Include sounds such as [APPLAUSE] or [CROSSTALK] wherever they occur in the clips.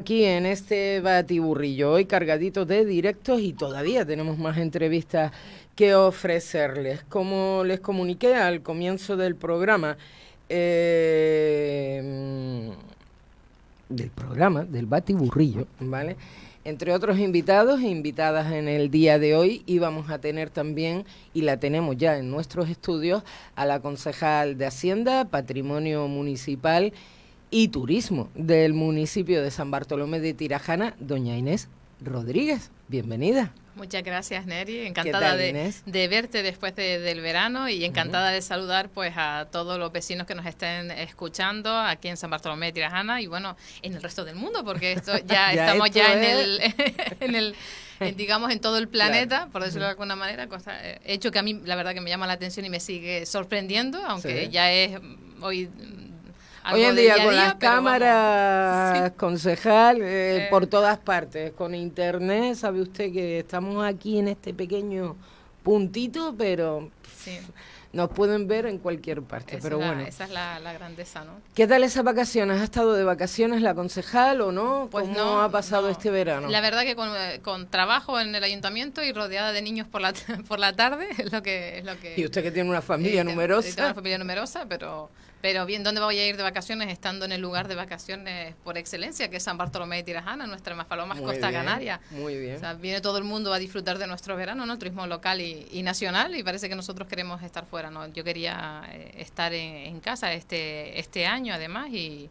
Aquí en este batiburrillo, hoy cargadito de directos y todavía tenemos más entrevistas que ofrecerles. Como les comuniqué al comienzo del programa, eh, del programa, del batiburrillo, ¿vale? Entre otros invitados e invitadas en el día de hoy íbamos a tener también, y la tenemos ya en nuestros estudios, a la concejal de Hacienda, Patrimonio Municipal y Turismo del municipio de San Bartolomé de Tirajana, doña Inés Rodríguez. Bienvenida. Muchas gracias, Neri. Encantada de, verte después del verano y encantada de saludar pues a todos los vecinos que nos estén escuchando aquí en San Bartolomé de Tirajana y bueno, en el resto del mundo, porque esto [LAUGHS] ya, estamos ya [LAUGHS] en el, en el digamos en todo el planeta, por decirlo de alguna manera, cosa, eh, hecho que a mí la verdad que me llama la atención y me sigue sorprendiendo, aunque ya es hoy Hoy en día, con las cámaras, concejal, eh, eh. por todas partes, con internet, sabe usted que estamos aquí en este pequeño puntito, pero nos pueden ver en cualquier parte. pero bueno. esa es la, grandeza, ¿no? ¿Qué tal esas vacaciones? ¿Ha estado de vacaciones la concejal o no? Pues ¿Cómo no, ha pasado este verano? La verdad que eh, con, trabajo en el ayuntamiento y rodeada de niños por la, [LAUGHS] por la tarde es lo que... Es lo que y usted que tiene una familia numerosa. Tiene una familia numerosa, pero pero bien, ¿dónde voy a ir de vacaciones? Estando en el lugar de vacaciones por excelencia, que es San Bartolomé de Tirajana, nuestra más palomas Costa Canaria. Muy bien. O sea, viene todo el mundo a disfrutar de nuestro verano, ¿no? Turismo local y, nacional, y parece que nosotros queremos estar fuera, ¿no? Yo quería eh, estar en, casa este, este año, además, y,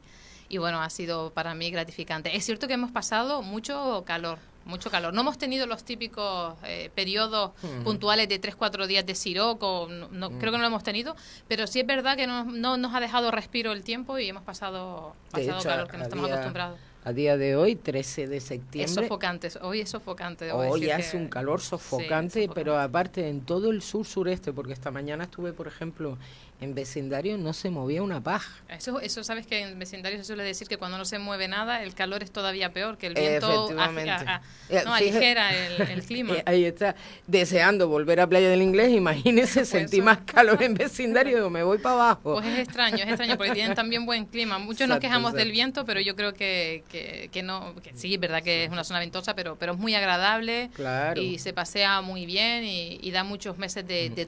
y bueno, ha sido para mí gratificante. Es cierto que hemos pasado mucho calor, mucho calor. No hemos tenido los típicos eh, periodos puntuales de 3-4 días de siroco, no, creo que no lo hemos tenido, pero sí es verdad que no, no nos ha dejado respiro el tiempo y hemos pasado, pasado calor, que no estamos acostumbrados. A día de hoy, 13 de septiembre. Es sofocante, hoy es sofocante. Hoy hace un calor sofocante, pero aparte en todo el sur-sureste, porque esta mañana estuve, por ejemplo, en vecindario no se movía una paja. Eso, eso sabes que en vecindario se suele decir que cuando no se mueve nada, el calor es todavía peor, que el viento eh, no, aligera el, clima. [LAUGHS] Eh, ahí está, deseando volver a Playa del Inglés, imagínese, [LAUGHS] pues sentí más calor en vecindario, me voy para abajo. Pues es extraño, es extraño, porque tienen también buen clima. Muchos nos quejamos del viento, pero yo creo que, que, no, que sí, es verdad que es una zona ventosa, pero, pero es muy agradable y se pasea muy bien y, da muchos meses de, de,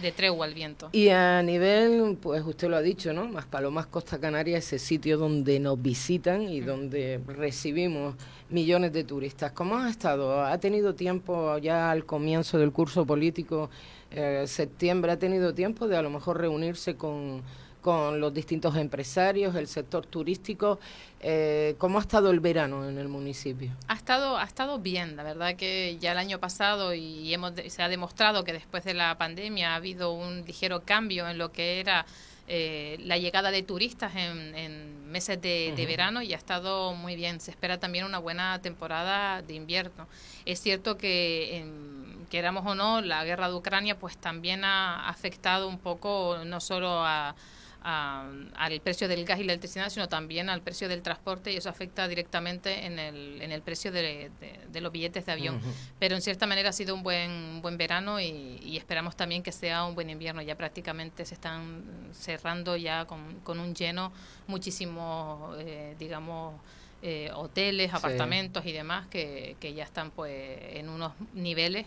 de tregua al viento. Y a nivel pues usted lo ha dicho, ¿no? Más Palomas Costa Canaria, ese sitio donde nos visitan y donde recibimos millones de turistas. ¿Cómo ha estado? ¿Ha tenido tiempo ya al comienzo del curso político, eh, septiembre, ha tenido tiempo de a lo mejor reunirse con con los distintos empresarios, el sector turístico. Eh, ¿Cómo ha estado el verano en el municipio? Ha estado, ha estado bien, la verdad que ya el año pasado y hemos, se ha demostrado que después de la pandemia ha habido un ligero cambio en lo que era eh, la llegada de turistas en, meses de, verano y ha estado muy bien. Se espera también una buena temporada de invierno. Es cierto que, queramos o no, la guerra de Ucrania pues también ha afectado un poco no solo a al precio del gas y la electricidad, sino también al precio del transporte y eso afecta directamente en el, en el precio de, los billetes de avión. Pero en cierta manera ha sido un buen, buen verano y, esperamos también que sea un buen invierno. Ya prácticamente se están cerrando ya con, con un lleno muchísimos, eh, digamos, eh, hoteles, apartamentos y demás que, que ya están pues en unos niveles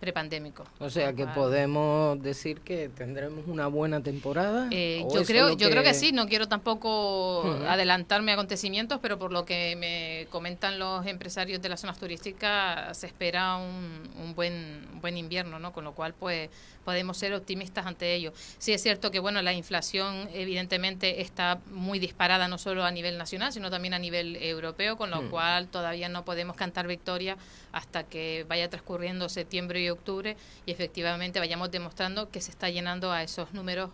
prepandémico. O sea que podemos decir que tendremos una buena temporada. Eh, yo creo, yo creo que sí. No quiero tampoco adelantarme a acontecimientos, pero por lo que me comentan los empresarios de las zonas turísticas se espera un, un buen buen invierno, ¿no? Con lo cual, pues podemos ser optimistas ante ello. Sí es cierto que bueno, la inflación evidentemente está muy disparada no solo a nivel nacional, sino también a nivel europeo, con lo hmm. cual todavía no podemos cantar victoria hasta que vaya transcurriendo septiembre y octubre y efectivamente vayamos demostrando que se está llenando a esos números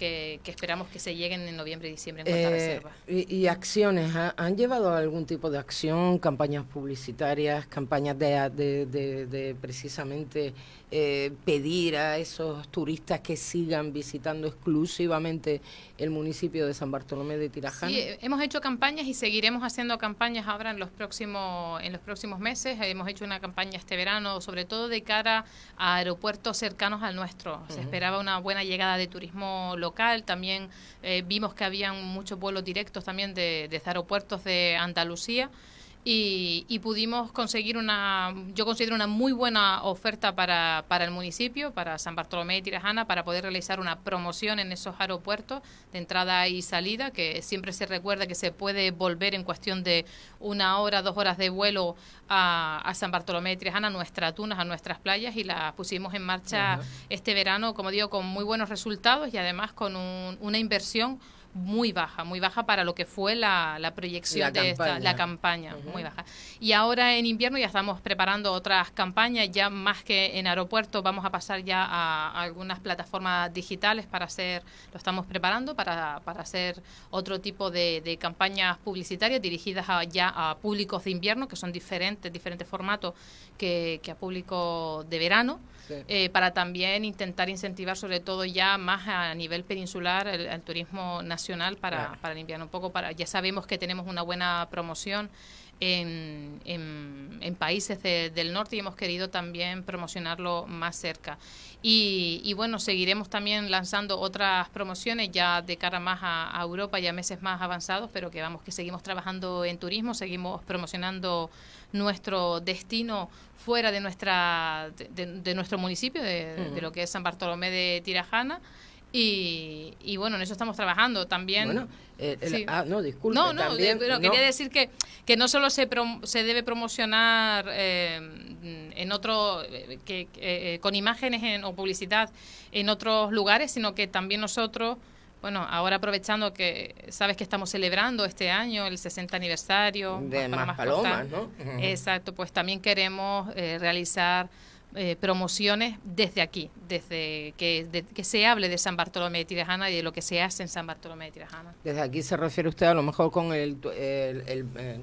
que, esperamos que se lleguen en noviembre y diciembre en cuanto a eh, reservas. Y, acciones? ¿Han llevado algún tipo de acción, campañas publicitarias, campañas de, de precisamente eh, pedir a esos turistas que sigan visitando exclusivamente el municipio de San Bartolomé de Tirajana? Sí, hemos hecho campañas y seguiremos haciendo campañas ahora en los próximos en los próximos meses. Hemos hecho una campaña este verano, sobre todo de cara a aeropuertos cercanos al nuestro. Se esperaba una buena llegada de turismo local. También eh, vimos que habían muchos vuelos directos también de aeropuertos de Andalucía. Y, pudimos conseguir una, yo considero una muy buena oferta para, para el municipio, para San Bartolomé y Tirajana, para poder realizar una promoción en esos aeropuertos de entrada y salida, que siempre se recuerda que se puede volver en cuestión de una hora, dos horas de vuelo a, San Bartolomé y Tirajana, a nuestras tunas, a nuestras playas, y la pusimos en marcha este verano, como digo, con muy buenos resultados y además con una inversión muy baja, muy baja para lo que fue la, la proyección de esta, la campaña, muy baja. Y ahora en invierno ya estamos preparando otras campañas, ya más que en aeropuertos vamos a pasar ya a, algunas plataformas digitales para hacer, lo estamos preparando para, para hacer otro tipo de, de campañas publicitarias dirigidas ya a públicos de invierno, que son diferentes, diferentes formatos que, que a público de verano. Eh, para también intentar incentivar sobre todo ya más a nivel peninsular el, turismo nacional para, para invierno. Un poco para, ya sabemos que tenemos una buena promoción en, en, países del norte y hemos querido también promocionarlo más cerca. Y, y, bueno, seguiremos también lanzando otras promociones ya de cara más a, a, Europa, ya meses más avanzados, pero que vamos, que seguimos trabajando en turismo, seguimos promocionando nuestro destino fuera de nuestra de, nuestro municipio, de, lo que es San Bartolomé de Tirajana. Y, y, bueno, en eso estamos trabajando también. Bueno, eh, ah, no, disculpe. No, no, pero quería decir que, que no solo se, se debe promocionar eh, en otro, que, eh, con imágenes o publicidad en otros lugares, sino que también nosotros bueno, ahora aprovechando que sabes que estamos celebrando este año el 60 aniversario de Más, Palomas, ¿no? Exacto, pues también queremos eh, realizar eh, promociones desde aquí, desde que, que se hable de San Bartolomé de Tirajana y de lo que se hace en San Bartolomé de Tirajana. Desde aquí se refiere usted a lo mejor con el, el eh,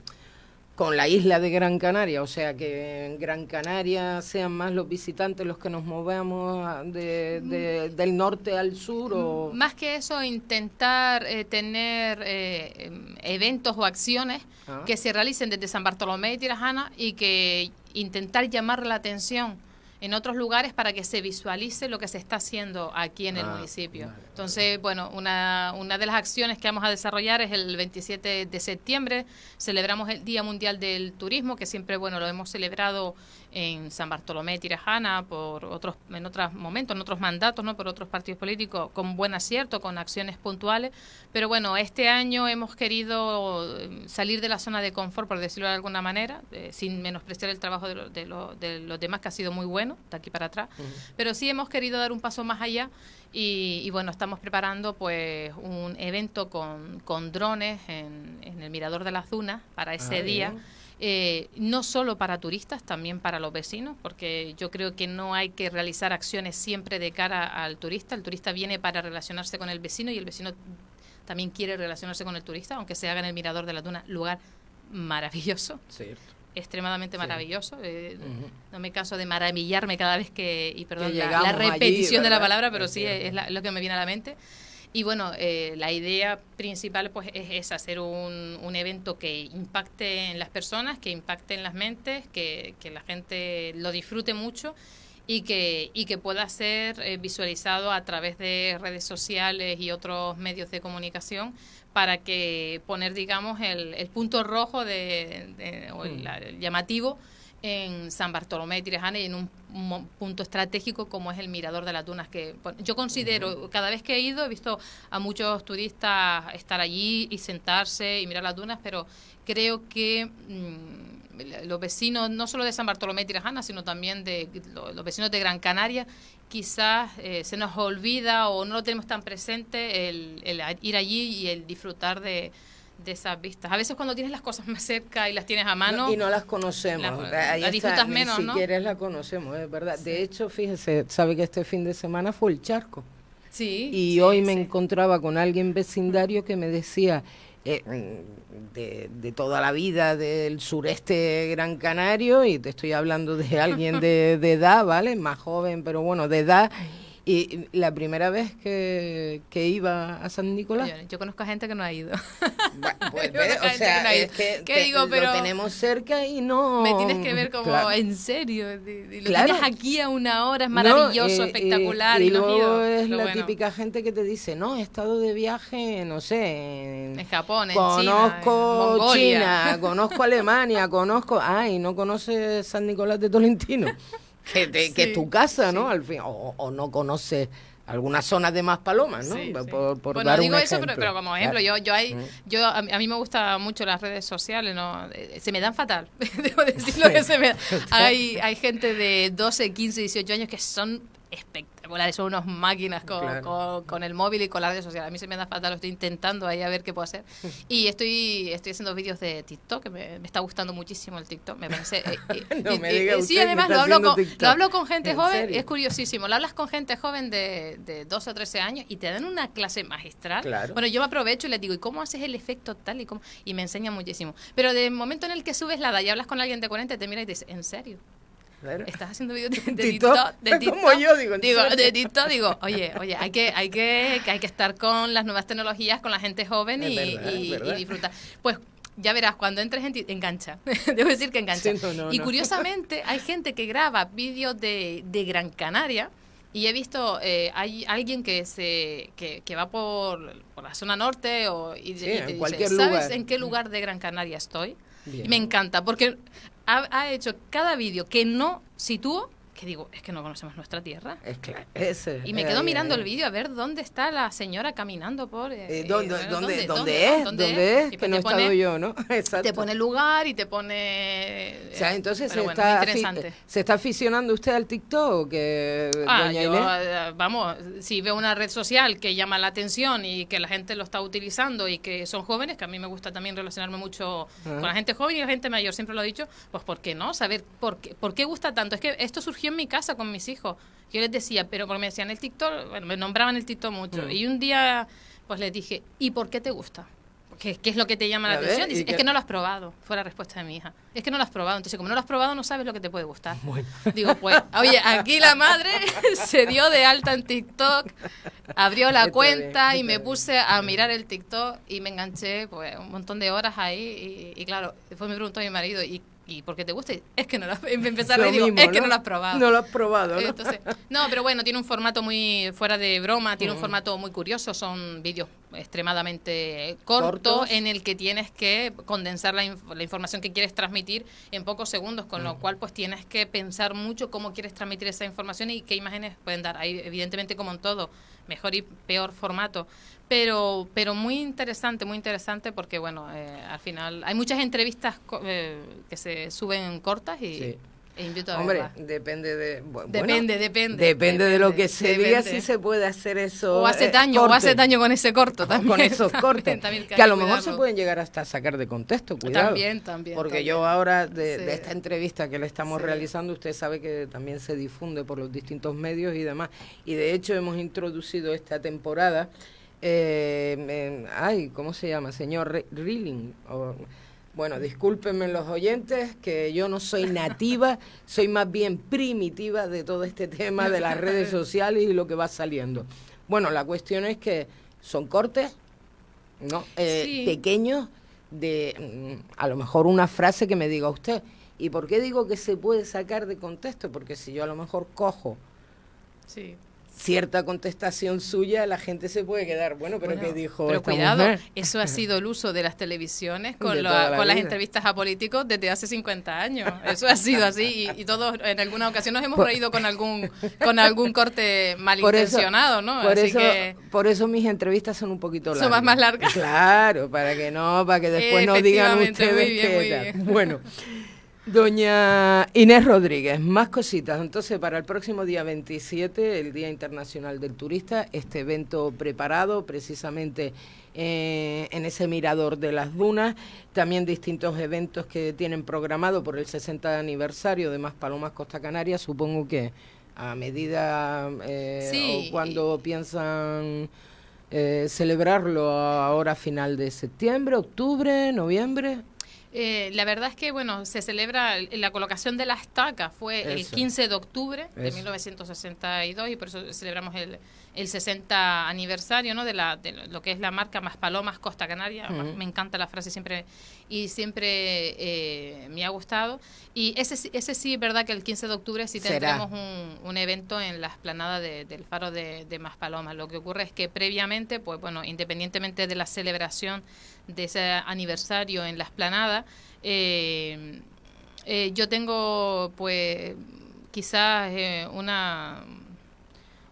con la isla de Gran Canaria, o sea que en Gran Canaria sean más los visitantes los que nos movemos de, del norte al sur o más que eso intentar eh, tener eh, eventos o acciones ah. que se realicen desde San Bartolomé y Tirajana y que intentar llamar la atención en otros lugares para que se visualice lo que se está haciendo aquí en el ah, municipio. Entonces, bueno, una, una de las acciones que vamos a desarrollar es el 27 de septiembre, celebramos el Día Mundial del Turismo, que siempre, bueno, lo hemos celebrado en San Bartolomé, Tirajana, por otros, en otros momentos, en otros mandatos, ¿no? por otros partidos políticos, con buen acierto, con acciones puntuales. Pero bueno, este año hemos querido eh, salir de la zona de confort, por decirlo de alguna manera, eh, sin menospreciar el trabajo de, de, los demás, que ha sido muy bueno, de aquí para atrás. Pero sí hemos querido dar un paso más allá y, bueno, estamos preparando pues un evento con, con drones en, el Mirador de las Dunas para ese ah, día. Eh, no solo para turistas, también para los vecinos, porque yo creo que no hay que realizar acciones siempre de cara al turista. El turista viene para relacionarse con el vecino y el vecino también quiere relacionarse con el turista, aunque se haga en el Mirador de la Duna, lugar maravilloso. Extremadamente maravilloso. Eh, no me canso de maravillarme cada vez que, y perdón la, repetición de la palabra, pero sí es, lo que me viene a la mente. Y bueno, eh, la idea principal pues es, hacer un, un, evento que impacte en las personas, que impacte en las mentes, que, que la gente lo disfrute mucho y que, y que pueda ser eh, visualizado a través de redes sociales y otros medios de comunicación para que poner, digamos, el, el punto rojo de, o el, mm. llamativo en San Bartolomé de Tirajana y en un, punto estratégico como es el Mirador de las Dunas, que yo considero, cada vez que he ido he visto a muchos turistas estar allí y sentarse y mirar las dunas, pero creo que mm, los vecinos, no solo de San Bartolomé de Tirajana, sino también de los vecinos de Gran Canaria, quizás eh, se nos olvida o no lo tenemos tan presente el ir allí y el disfrutar de de esas vistas. A veces cuando tienes las cosas más cerca y las tienes a mano... y no las conocemos. La, disfrutas menos, ni siquiera la conocemos, es verdad. De hecho, fíjese, sabe que este fin de semana fue el charco. Sí. Y hoy me encontraba con alguien vecindario que me decía... Eh, de, toda la vida del sureste gran canario y te estoy hablando de alguien de, de edad, ¿vale? Más joven, pero bueno, de edad Y la primera vez que, que iba a San Nicolás. Yo, conozco a gente que no ha ido. pues, [LAUGHS] o sea, es que, ¿Qué digo, pero lo tenemos cerca y no. Me tienes que ver como, en serio. lo tienes aquí a una hora, es maravilloso, espectacular. Y, luego es la típica gente que te dice, no, he estado de viaje, no sé. En, Japón, en conozco China, conozco Alemania, conozco. Ay, no conoces San Nicolás de Tolentino [LAUGHS] que, que es tu casa, ¿no? Al fin, o, no conoces algunas zonas de más palomas, ¿no? Por, por bueno, digo eso, pero, como ejemplo, yo, yo, hay, yo a, mí me gustan mucho las redes sociales, ¿no? Eh, se me dan fatal, [LAUGHS] debo [LAUGHS] decirlo que se me [LAUGHS] Hay, hay gente de 12, 15, 18 años que son espectaculares, son unas máquinas con, con, el móvil y con las redes sociales. A mí se me da falta, lo estoy intentando ahí a ver qué puedo hacer. [LAUGHS] Y estoy estoy haciendo vídeos de TikTok, que me, está gustando muchísimo el TikTok, me parece... Eh, eh, [LAUGHS] no me diga sí, además lo hablo, con, lo hablo con gente joven, es curiosísimo, lo hablas con gente joven de, de 12 o 13 años y te dan una clase magistral. Bueno, yo me aprovecho y les digo, ¿y cómo haces el efecto tal y cómo? Y me enseñan muchísimo. Pero de momento en el que subes la y hablas con alguien de 40, te mira y te dice, ¿en serio? Estás haciendo vídeos de, TikTok, de [LAUGHS] TikTok. Como yo digo, digo de TikTok digo, oye, oye, hay que, hay que, hay que estar con las nuevas tecnologías, con la gente joven y, disfrutar. Pues ya verás, cuando entres en engancha. [LAUGHS] Debo decir que engancha. y curiosamente [LAUGHS] hay gente que graba vídeos de, de Gran Canaria. Y he visto, eh, hay alguien que se que, que va por, por, la zona norte o, y, en dice, ¿sabes en qué lugar de Gran Canaria estoy? me encanta, porque ha, hecho cada vídeo que no sitúo que digo, es que no conocemos nuestra tierra. Es claro, ese, y me quedo mirando el vídeo a ver dónde está la señora caminando por... Eh, ¿dónde, dónde, es? ¿Dónde, es? Que no he estado yo, ¿no? [LAUGHS] Exacto. Te pone lugar y te pone... O sea, entonces se, está se está aficionando usted al TikTok, que, ah, yo, eh, Vamos, si veo una red social que llama la atención y que la gente lo está utilizando y que son jóvenes, que a mí me gusta también relacionarme mucho con la gente joven y la gente mayor, siempre lo he dicho, pues ¿por qué no? Saber por qué, por qué gusta tanto. Es que esto surgió en mi casa con mis hijos. Yo les decía, pero porque me decían el TikTok, bueno, me nombraban el TikTok mucho. Mm. Y un día, pues les dije, ¿y por qué te gusta? ¿Qué, ¿Qué, es lo que te llama la atención? Dice, es que no lo has probado. Fue la respuesta de mi hija. Es que no lo has probado. Entonces, como no lo has probado, no sabes lo que te puede gustar. Digo, pues, oye, aquí la madre [LAUGHS] se dio de alta en TikTok, abrió la cuenta y me puse a mirar el TikTok y me enganché pues un montón de horas ahí. Y, y claro, después me preguntó mi marido, ¿y y porque te guste, es que no lo, [LAUGHS] empezar a digo, es que no lo has probado. No lo has probado, ¿no? Entonces, no, pero bueno, tiene un formato muy fuera de broma, tiene un formato muy curioso, son vídeos extremadamente cortos, en el que tienes que condensar la, la, información que quieres transmitir en pocos segundos, con lo cual pues tienes que pensar mucho cómo quieres transmitir esa información y qué imágenes pueden dar. Hay evidentemente como en todo, mejor y peor formato, pero pero muy interesante, muy interesante porque bueno, eh, al final hay muchas entrevistas eh, que se suben cortas y e invito a Hombre, depende de depende, depende, depende, de lo que se diga si se puede hacer eso. O hace eh, daño, o hace daño con ese corto también. Con esos cortes. que, a lo mejor se pueden llegar hasta sacar de contexto, cuidado. También, también. Porque yo ahora de, esta entrevista que le estamos realizando, usted sabe que también se difunde por los distintos medios y demás. Y de hecho hemos introducido esta temporada eh, ay, ¿cómo se llama? Señor Rilling. bueno, discúlpenme los oyentes que yo no soy nativa, [LAUGHS] soy más bien primitiva de todo este tema de las redes [LAUGHS] sociales y lo que va saliendo. Bueno, la cuestión es que son cortes, ¿no? Eh, pequeños, de mm, a lo mejor una frase que me diga usted. ¿Y por qué digo que se puede sacar de contexto? Porque si yo a lo mejor cojo sí cierta contestación suya, la gente se puede quedar, bueno, pero ¿qué dijo Pero cuidado, eso ha sido el uso de las televisiones con, con las entrevistas a políticos desde hace 50 años. Eso ha sido así y, todos en alguna ocasión nos hemos reído con algún con algún corte [LAUGHS] malintencionado, ¿no? Por eso, por eso mis entrevistas son un poquito largas. Son más, largas. Claro, para que no, para que después no digan ustedes que... Bueno, [LAUGHS] Doña Inés Rodríguez, más cositas. Entonces, para el próximo día 27, el Día Internacional del Turista, este evento preparado precisamente eh, en ese mirador de las dunas, también distintos eventos que tienen programado por el 60 aniversario de Más Palomas Costa Canaria, supongo que a medida eh, o cuando piensan eh, celebrarlo ahora a final de septiembre, octubre, noviembre. Eh, la verdad es que, bueno, se celebra la colocación de la estaca, fue el 15 de octubre de 1962 y por eso celebramos el, el 60 aniversario ¿no? de, la, de lo que es la marca Más Palomas Costa Canaria. Me encanta la frase siempre y siempre eh, me ha gustado. Y ese, ese sí es verdad que el 15 de octubre sí tendremos un, un, evento en la esplanada del faro de, de Más Palomas. Lo que ocurre es que previamente, pues bueno, independientemente de la celebración de ese aniversario en la esplanada, eh, eh, yo tengo pues quizás eh, una,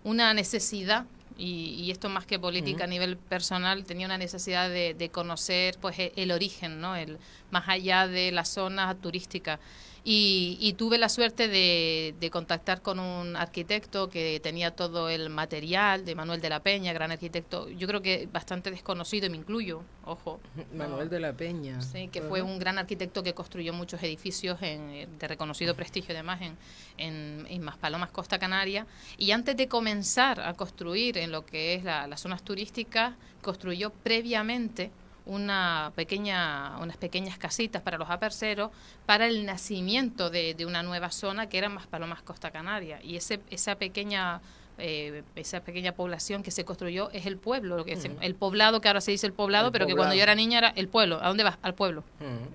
una necesidad y, esto más que política a nivel personal tenía una necesidad de, conocer pues e, el, origen no el más allá de la zona turística y, tuve la suerte de, contactar con un arquitecto que tenía todo el material de Manuel de la Peña, gran arquitecto, yo creo que bastante desconocido, y me incluyo, ojo. Manuel de la Peña. Sí, que fue un gran arquitecto que construyó muchos edificios de reconocido prestigio además en, en, en Maspalomas, Costa Canaria. Y antes de comenzar a construir en lo que es las zonas turísticas, construyó previamente una pequeña, unas pequeñas casitas para los aperceros para el nacimiento de, una nueva zona que era más Palomas Costa Canaria. Y ese, esa pequeña eh, esa pequeña población que se construyó es el pueblo, lo que el poblado, que ahora se dice el poblado, pero que cuando yo era niña era el pueblo. ¿A dónde vas? Al pueblo.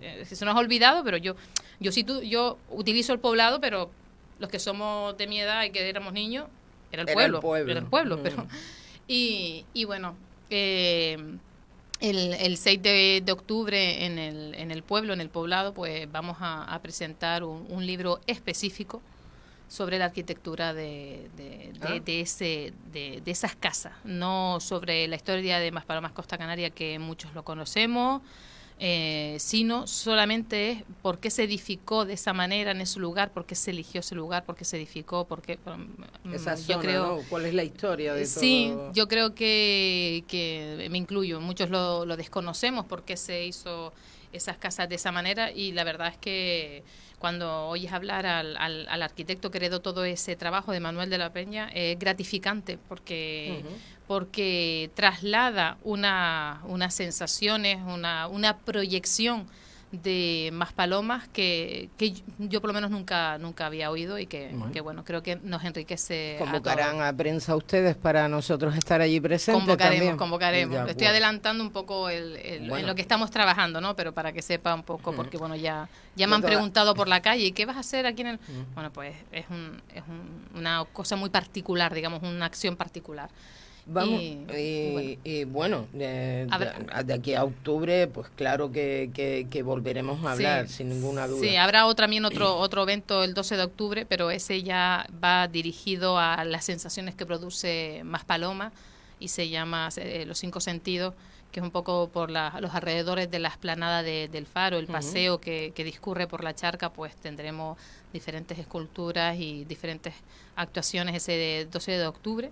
Eh, eso no has olvidado, pero yo, yo sí tú, yo utilizo el poblado, pero los que somos de mi edad y que éramos niños, era el pueblo. Era el pueblo, pero... [LAUGHS] Y, y bueno, eh, el, el 6 de, octubre en el, en el pueblo, en el poblado, pues vamos a, presentar un, libro específico sobre la arquitectura de, de, de, ah. ese, de, esas casas, no sobre la historia de Maspalomas Costa Canaria, que muchos lo conocemos, eh, sino solamente es por qué se edificó de esa manera en ese lugar, por qué se eligió ese lugar, por qué se edificó, por qué... Mm, esa yo creo, ¿Cuál es la historia de todo? Sí, yo creo que, que me incluyo, muchos lo, lo desconocemos, por qué se hizo esas casas de esa manera y la verdad es que cuando oyes hablar al, al, arquitecto que heredó todo ese trabajo de Manuel de la Peña, es gratificante porque, porque traslada una, unas sensaciones, una, una proyección de más palomas que, que yo por lo menos nunca nunca había oído y que bueno. creo que nos enriquece convocarán a, prensa ustedes para nosotros estar allí presentes convocaremos convocaremos. Estoy adelantando un poco el, en lo que estamos trabajando no pero para que sepa un poco porque bueno ya ya me han preguntado por la calle qué vas a hacer aquí en el bueno pues es un, es una cosa muy particular digamos una acción particular Vamos, y, bueno, de, aquí a octubre, pues claro que, que, volveremos a hablar, sin ninguna duda. Sí, habrá también otro, [CLEARS THROAT] otro evento el 12 de octubre, pero ese ya va dirigido a las sensaciones que produce Más Paloma y se llama eh, Los Cinco Sentidos, que es un poco por los alrededores de la esplanada del faro, el paseo que, que discurre por la charca, pues tendremos diferentes esculturas y diferentes actuaciones ese 12 de octubre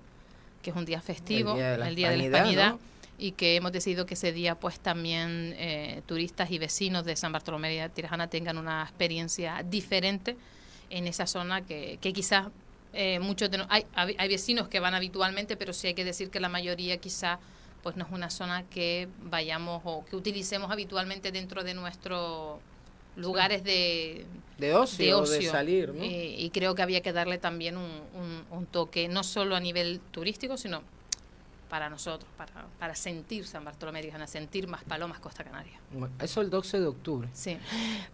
que es un día festivo, el Día de la, Hispanidad, y que hemos decidido que ese día pues también eh, turistas y vecinos de San Bartolomé de Tirajana tengan una experiencia diferente en esa zona que, que quizás eh, muchos de hay, hay vecinos que van habitualmente, pero sí hay que decir que la mayoría quizás pues no es una zona que vayamos o que utilicemos habitualmente dentro de nuestro lugares de, de ocio, de, salir. ¿no? Eh, y creo que había que darle también un, un, toque, no solo a nivel turístico, sino para nosotros, para, para sentir San Bartolomé de sentir más palomas Costa Canaria. eso el 12 de octubre. Sí.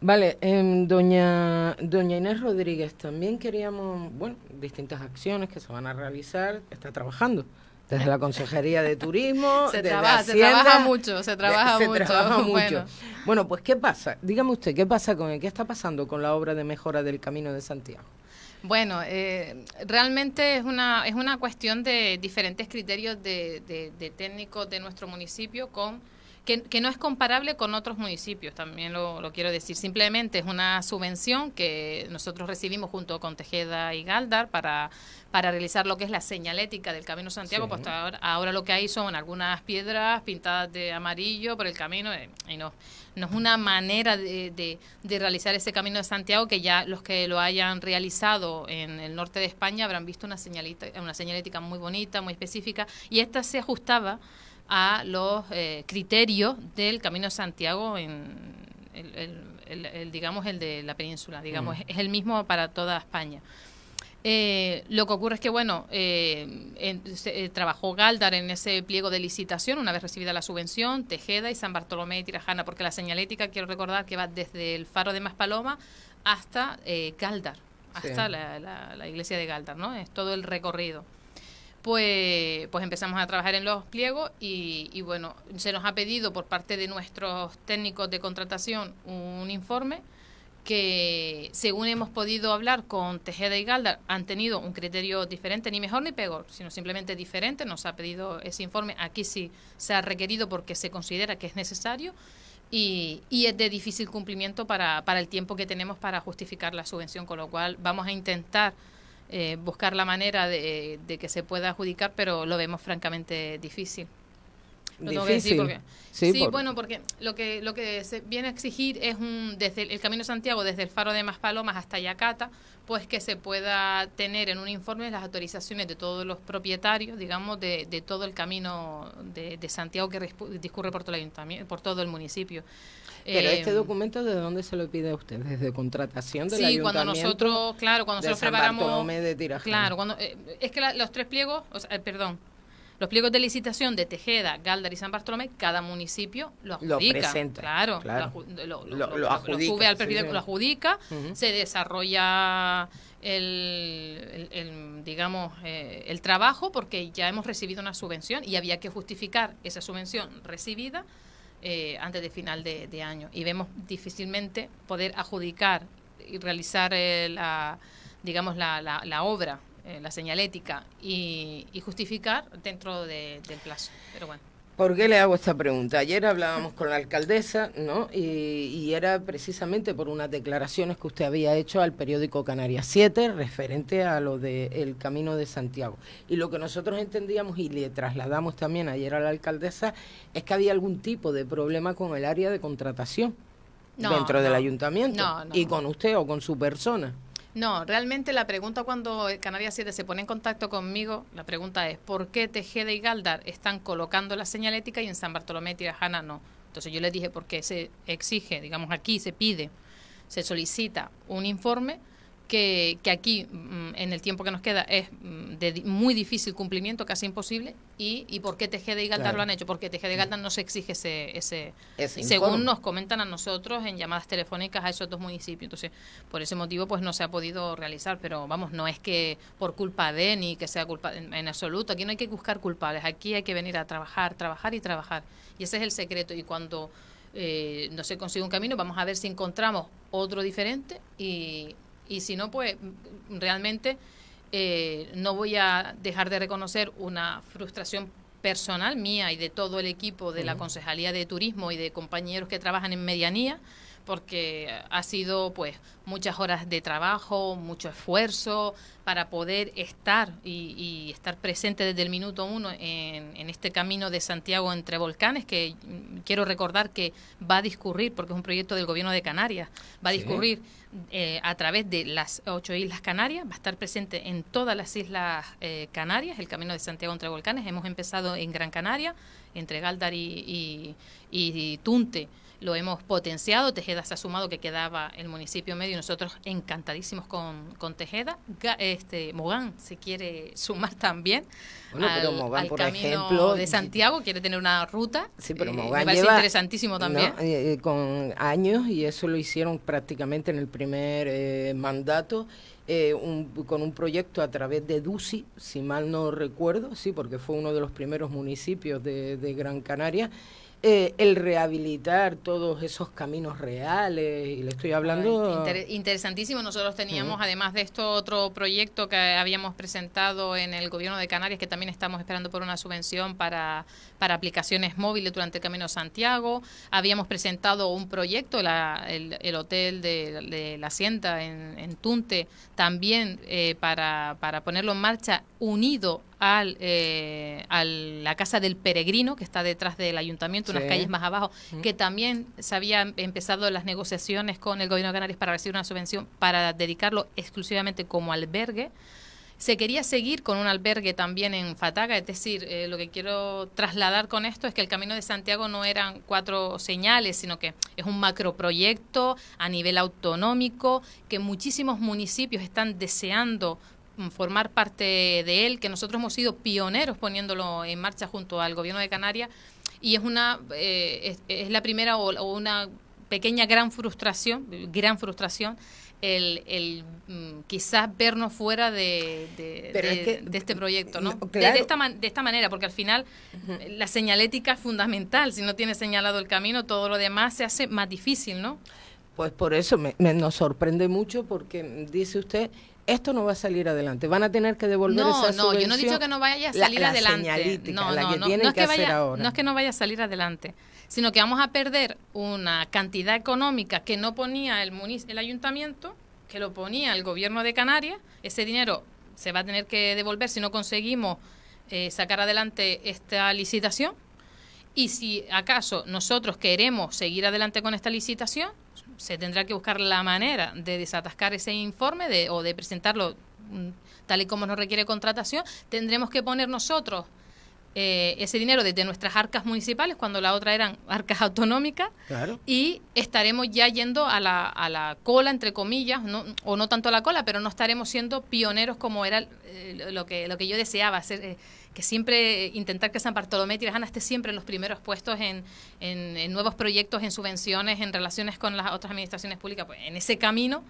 Vale, em, doña, doña Inés Rodríguez, también queríamos, bueno, distintas acciones que se van a realizar, está trabajando desde la Consejería de Turismo, [LAUGHS] se, trabaja, se trabaja mucho, se trabaja [LAUGHS] mucho. Bueno. pues ¿qué pasa? Dígame usted, ¿qué pasa con qué está pasando con la obra de mejora del Camino de Santiago? Bueno, eh, realmente es una es una cuestión de diferentes criterios de, de técnicos de nuestro municipio con que, no es comparable con otros municipios, también lo, quiero decir. Simplemente es una subvención que nosotros recibimos junto con Tejeda y Galdar para, para realizar lo que es la señalética del Camino Santiago. Pues ahora, lo que hay son algunas piedras pintadas de amarillo por el camino eh, y no, no es una manera de, de, realizar ese Camino de Santiago que ya los que lo hayan realizado en el norte de España habrán visto una, señalita, una señalética muy bonita, muy específica y esta se ajustaba a los eh, criterios del Camino de Santiago en, el, digamos, el de la península, digamos, es, el mismo para toda España. Eh, lo que ocurre es que, bueno, eh, trabajó Galdar en ese pliego de licitación una vez recibida la subvención, Tejeda y San Bartolomé y Tirajana, porque la señalética, quiero recordar, que va desde el faro de Maspaloma hasta Galdar, hasta la, la, iglesia de Galdar, ¿no? Es todo el recorrido pues, pues empezamos a trabajar en los pliegos y, bueno, se nos ha pedido por parte de nuestros técnicos de contratación un informe que según hemos podido hablar con Tejeda y Galdar han tenido un criterio diferente, ni mejor ni peor, sino simplemente diferente. Nos ha pedido ese informe, aquí sí se ha requerido porque se considera que es necesario y, y es de difícil cumplimiento para, para el tiempo que tenemos para justificar la subvención, con lo cual vamos a intentar eh, buscar la manera de, que se pueda adjudicar, pero lo vemos francamente difícil. difícil. sí, bueno, porque lo que lo que se viene a exigir es un desde el, Camino de Santiago, desde el Faro de Maspalomas hasta Yacata, pues que se pueda tener en un informe las autorizaciones de todos los propietarios, digamos, de, de todo el camino de, de Santiago que discurre por todo el ayuntamiento, por todo el municipio. Pero este em, documento, ¿de dónde se lo pide a usted? ¿Desde contratación del sí, cuando nosotros, claro, cuando nosotros preparamos... De claro, cuando, eh, es que los tres pliegos, o sea, eh, perdón, los pliegos de licitación de Tejeda, Galdar y San Bartolomé, cada municipio lo adjudica. Claro, Lo, lo, adjudica, sube al perfil, lo adjudica, se desarrolla el, el, digamos, eh, el trabajo porque ya hemos recibido una subvención y había que justificar esa subvención recibida eh, antes de final de, año. Y vemos difícilmente poder adjudicar y realizar eh, la, digamos, la, la, obra, eh, la señalética y, y justificar dentro del plazo. Pero bueno. ¿Por qué le hago esta pregunta? Ayer hablábamos con la alcaldesa, ¿no? Y, era precisamente por unas declaraciones que usted había hecho al periódico Canarias 7 referente a lo del Camino de Santiago. Y lo que nosotros entendíamos y le trasladamos también ayer a la alcaldesa es que había algún tipo de problema con el área de contratación dentro del ayuntamiento y con usted o con su persona. No, realmente la pregunta cuando Canarias 7 se pone en contacto conmigo, la pregunta es ¿por qué Tejeda y Galdar están colocando la señalética y en San Bartolomé y Tirajana no? Entonces yo les dije, porque se exige, digamos aquí se pide, se solicita un informe que, que aquí, mm, en el tiempo que nos queda, es mm, de muy difícil cumplimiento, casi imposible. ¿Y, y por qué Tejeda y Galdar lo han hecho? Porque Tejeda y Galdar no se exige ese... ese, según nos comentan a nosotros en llamadas telefónicas a esos dos municipios. Entonces, por ese motivo, pues no se ha podido realizar. Pero vamos, no es que por culpa de ni que sea culpa en, absoluto. Aquí no hay que buscar culpables. Aquí hay que venir a trabajar, trabajar y trabajar. Y ese es el secreto. Y cuando... Eh, no se consigue un camino, vamos a ver si encontramos otro diferente y, y si no, pues realmente eh, no voy a dejar de reconocer una frustración personal mía y de todo el equipo de la Concejalía de Turismo y de compañeros que trabajan en medianía, porque ha sido pues muchas horas de trabajo, mucho esfuerzo para poder estar y, estar presente desde el minuto uno en, en, este camino de Santiago entre volcanes, que quiero recordar que va a discurrir, porque es un proyecto del gobierno de Canarias, va a discurrir eh, a través de las ocho islas Canarias, va a estar presente en todas las islas eh, Canarias, el camino de Santiago entre volcanes. Hemos empezado en Gran Canaria, entre Galdar y, y Tunte lo hemos potenciado. Tejeda se ha sumado que quedaba el municipio medio y nosotros encantadísimos con, con Tejeda. Este, Mogán se quiere sumar también al, por camino ejemplo, de Santiago, quiere tener una ruta. Sí, pero eh, me parece interesantísimo también. Eh, eh, con años y eso lo hicieron prácticamente en el primer mandato. con un proyecto a través de DUCI, si mal no recuerdo, sí, porque fue uno de los primeros municipios de, de Gran Canaria, eh, el rehabilitar todos esos caminos reales, y le estoy hablando... interesantísimo, nosotros teníamos además de esto otro proyecto que habíamos presentado en el gobierno de Canarias, que también estamos esperando por una subvención para, para aplicaciones móviles durante el Camino Santiago, habíamos presentado un proyecto, el, hotel de, la Hacienda en, Tunte, también eh, para, para ponerlo en marcha unido al, eh, a la Casa del Peregrino, que está detrás del ayuntamiento, unas calles más abajo, que también se habían empezado las negociaciones con el gobierno de Canarias para recibir una subvención para dedicarlo exclusivamente como albergue. Se quería seguir con un albergue también en Fataga, es decir, eh, lo que quiero trasladar con esto es que el Camino de Santiago no eran cuatro señales, sino que es un macroproyecto a nivel autonómico, que muchísimos municipios están deseando formar parte de él, que nosotros hemos sido pioneros poniéndolo en marcha junto al gobierno de Canarias y es una eh, es, la primera o, una pequeña gran frustración, gran frustración el, mm, quizás vernos fuera de, de, este proyecto, ¿no? De, esta de esta manera, porque al final la señalética es fundamental. Si no tiene señalado el camino, todo lo demás se hace más difícil, ¿no? Pues por eso me, nos sorprende mucho porque dice usted esto no va a salir adelante. Van a tener que devolver no, esa No, yo no he dicho que no vaya a salir adelante. No, no, no, no, es que, vaya, no es que no vaya a salir adelante, sino que vamos a perder una cantidad económica que no ponía el, el ayuntamiento que lo ponía el gobierno de Canarias, ese dinero se va a tener que devolver si no conseguimos eh, sacar adelante esta licitación. Y si acaso nosotros queremos seguir adelante con esta licitación, se tendrá que buscar la manera de desatascar ese informe de, o de presentarlo mm, tal y como nos requiere contratación. Tendremos que poner nosotros eh, ese dinero desde nuestras arcas municipales, cuando la otra eran arcas autonómicas, y estaremos ya yendo a la, a la cola, entre comillas, o no tanto a la cola, pero no estaremos siendo pioneros como era eh, lo, que, lo que yo deseaba, hacer, eh, que siempre intentar que San Bartolomé y Tirajana esté siempre en los primeros puestos en, en, nuevos proyectos, en subvenciones, en relaciones con las otras administraciones públicas. Pues en ese camino,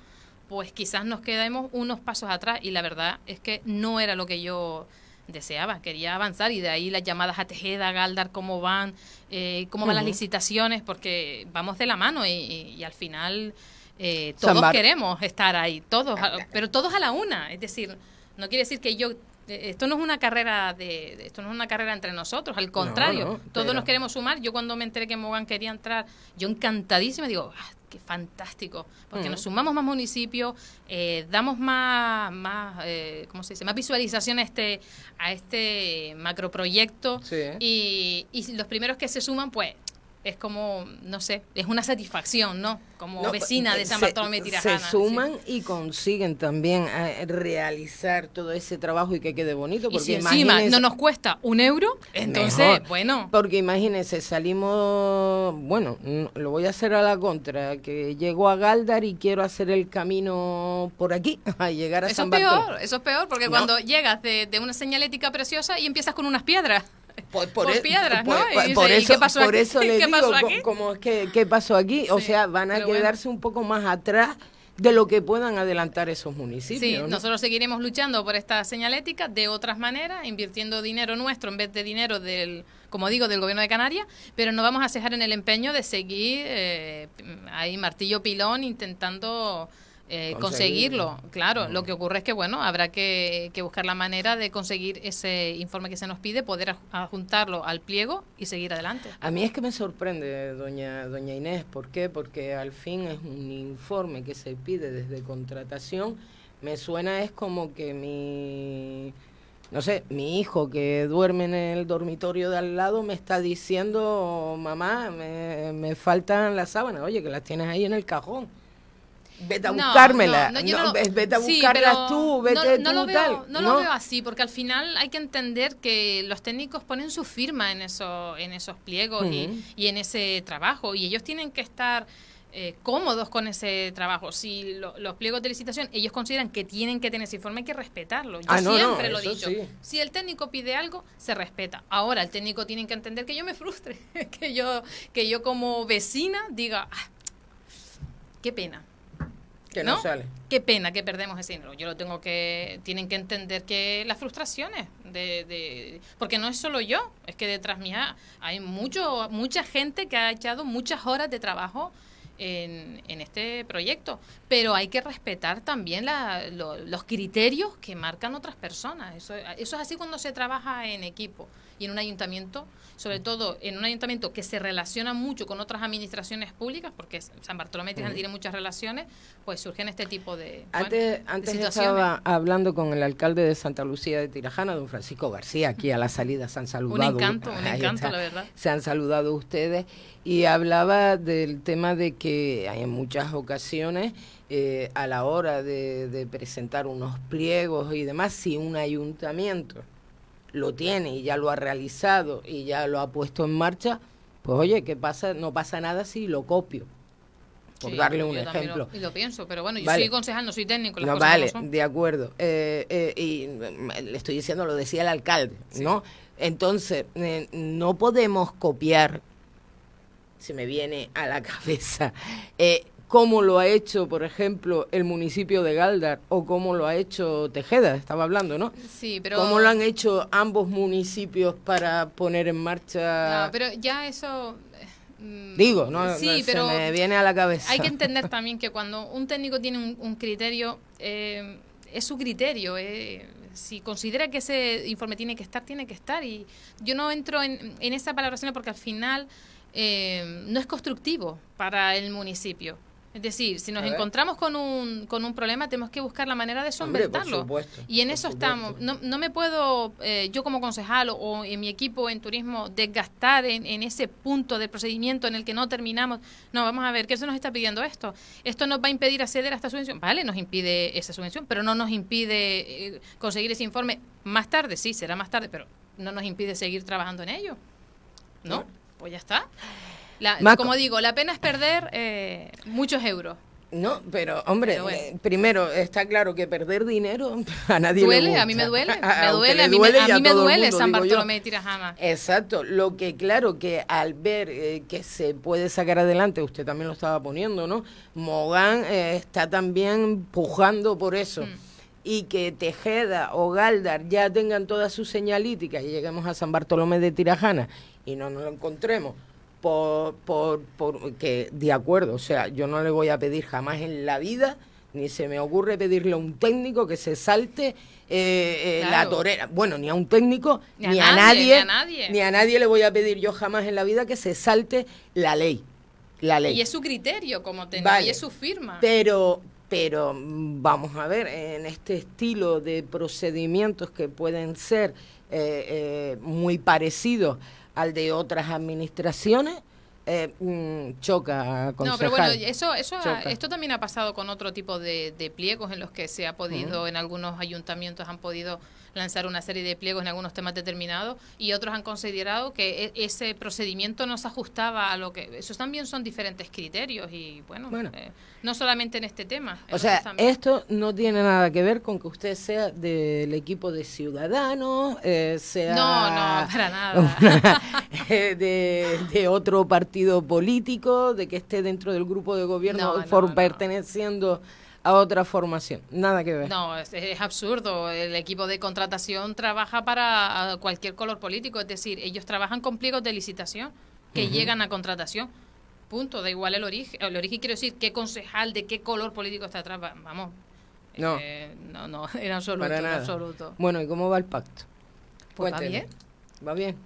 pues quizás nos quedemos unos pasos atrás, y la verdad es que no era lo que yo deseaba, quería avanzar y de ahí las llamadas a Tejeda, Galdar, cómo van, eh, cómo van las licitaciones, porque vamos de la mano y, al final eh, todos queremos estar ahí, todos, pero todos a la una, es decir, no quiere decir que yo eh, esto no es una carrera de, esto no es una carrera entre nosotros, al contrario, todos nos queremos sumar. Yo cuando me enteré que Mogan quería entrar, yo encantadísima digo, ah, qué fantástico, porque nos sumamos más municipios, eh, damos más, más eh, ¿cómo se dice? Más visualización a este, a este macroproyecto. Y, y los primeros que se suman, pues es como, no sé, es una satisfacción, ¿no? Como vecina de San Bartolomé Tirajana. Se suman y consiguen también eh, realizar todo ese trabajo y que quede bonito. Porque y encima no nos cuesta un euro, entonces, bueno. Porque imagínense, salimos, bueno, lo voy a hacer a la contra, que llego a Galdar y quiero hacer el camino por aquí, [LAUGHS] a llegar a eso San Bartolomé. Eso es peor, eso es peor, porque cuando llegas de, de una señalética preciosa y empiezas con unas piedras. Por, por, e- piedras, ¿no? Por, eso, por eso le digo, como, que, ¿qué pasó aquí? o sea, van a quedarse un poco más atrás de lo que puedan adelantar esos municipios. Sí, nosotros seguiremos luchando por esta señalética de otras maneras, invirtiendo dinero nuestro en vez de dinero del, como digo, del gobierno de Canarias, pero no vamos a cejar en el empeño de seguir eh, ahí martillo pilón intentando eh, conseguirlo. Claro, lo que ocurre es que, bueno, habrá que, buscar la manera de conseguir ese informe que se nos pide, poder adjuntarlo al pliego y seguir adelante. A mí es que me sorprende, doña, doña Inés, ¿por qué? Porque al fin es un informe que se pide desde contratación. Me suena es como que mi no sé, mi hijo que duerme en el dormitorio de al lado me está diciendo, mamá, me, me faltan las sábanas, oye, que las tienes ahí en el cajón vete a buscármela. No, vete a buscarlas tú, vete no, tú, lo veo, No, lo veo así, porque al final hay que entender que los técnicos ponen su firma en, eso, en esos pliegos y, y, en ese trabajo, y ellos tienen que estar eh, cómodos con ese trabajo. Si los pliegos de licitación, ellos consideran que tienen que tener ese informe, hay que respetarlo. Yo ah, siempre lo he dicho. Si el técnico pide algo, se respeta. Ahora, el técnico tiene que entender que yo me frustre, [LAUGHS] que yo, que yo como vecina diga, ah, qué pena que no, sale. Qué pena que perdemos ese dinero. Yo lo tengo que. Tienen que entender que las frustraciones. De, de, porque no es solo yo, es que detrás mía hay mucho, mucha gente que ha echado muchas horas de trabajo en, en este proyecto. Pero hay que respetar también la, los criterios que marcan otras personas. Eso, eso es así cuando se trabaja en equipo. Y en un ayuntamiento, sobre todo en un ayuntamiento que se relaciona mucho con otras administraciones públicas, porque San Bartolomé tiene muchas relaciones, pues surgen este tipo de. Antes, antes estaba hablando con el alcalde de Santa Lucía de Tirajana, don Francisco García, aquí a la salida se han saludado. Un encanto, un encanto, la verdad. Se han saludado ustedes y hablaba del tema de que hay en muchas ocasiones eh, a la hora de, presentar unos pliegos y demás, si un ayuntamiento lo tiene y ya lo ha realizado y ya lo ha puesto en marcha, pues oye, ¿qué pasa? No pasa nada si lo copio. Por darle un ejemplo. y lo pienso, pero bueno, yo soy concejal, no soy técnico. no, vale, de acuerdo. Eh, eh, y le estoy diciendo, lo decía el alcalde, ¿no? Entonces, no podemos copiar se me viene a la [LAUGHS] cabeza. Eh, cómo lo ha hecho, por ejemplo, el municipio de Galdar o cómo lo ha hecho Tejeda, estaba hablando, ¿no? Sí, pero... ¿Cómo lo han hecho ambos municipios para poner en marcha...? No, pero ya eso... Mm, Digo, no, sí, se me viene a la cabeza. Hay que entender también que cuando un técnico tiene un, criterio, eh, es su criterio. Eh, si considera que ese informe tiene que estar, tiene que estar. Y yo no entro en, en esa valoración porque al final eh, no es constructivo para el municipio. Es decir, si nos encontramos con un, con un problema, tenemos que buscar la manera de solventarlo. y en eso estamos. No, no me puedo, eh, yo como concejal o, en mi equipo en turismo, desgastar en, en, ese punto de procedimiento en el que no terminamos. No, vamos a ver, ¿qué se nos está pidiendo esto? Esto nos va a impedir acceder a esta subvención. Vale, nos impide esa subvención, pero no nos impide eh, conseguir ese informe más tarde. Sí, será más tarde, pero no nos impide seguir trabajando en ello. ¿No? pues ya está. Como digo, la pena es perder eh, muchos euros. No, pero hombre, eh, primero está claro que perder dinero [LAUGHS] a nadie duele, le gusta. a mí me duele, [LAUGHS] me duele, a mí, me, a mí me duele San Bartolomé de Tirajana. Exacto, lo que claro que al ver eh, que se puede sacar adelante, usted también lo estaba poniendo, ¿no? Mogán está también pujando por eso. Mm. Y que Tejeda o Galdar ya tengan toda su señalítica y lleguemos a San Bartolomé de Tirajana y no nos lo encontremos por, por, por que de acuerdo, o sea, yo no le voy a pedir jamás en la vida, ni se me ocurre pedirle a un técnico que se salte eh, eh, la torera. Bueno, ni a un técnico, ni, a, nadie, ni a nadie, le voy a pedir yo jamás en la vida que se salte la ley. La ley. Y es su criterio como técnico, y es su firma. Pero, pero mm, vamos a ver, en este estilo de procedimientos que pueden ser eh, muy parecidos al de otras administraciones, eh, mm, choca No, pero bueno, eso, eso esto también ha pasado con otro tipo de, pliegos en los que se ha podido, en algunos ayuntamientos han podido lanzar una serie de pliegos en algunos temas determinados y otros han considerado que e, ese procedimiento no se ajustaba a lo que... Esos también son diferentes criterios y bueno, eh, no solamente en este tema. o sea, esto no tiene nada que ver con que usted sea del equipo de Ciudadanos, eh, sea... No, no, para nada. [LAUGHS] de, otro partido político, de que esté dentro del grupo de gobierno perteneciendo a otra formación. Nada que ver. No, es, absurdo. El equipo de contratación trabaja para cualquier color político, es decir, ellos trabajan con pliegos de licitación que llegan a contratación. Punto, da igual el origen. El origen quiero decir qué concejal de qué color político está atrás. Vamos. No, eh, no, no, [LAUGHS] en absoluto, en absoluto. Bueno, ¿y cómo va el pacto? Pues va bien. Va bien.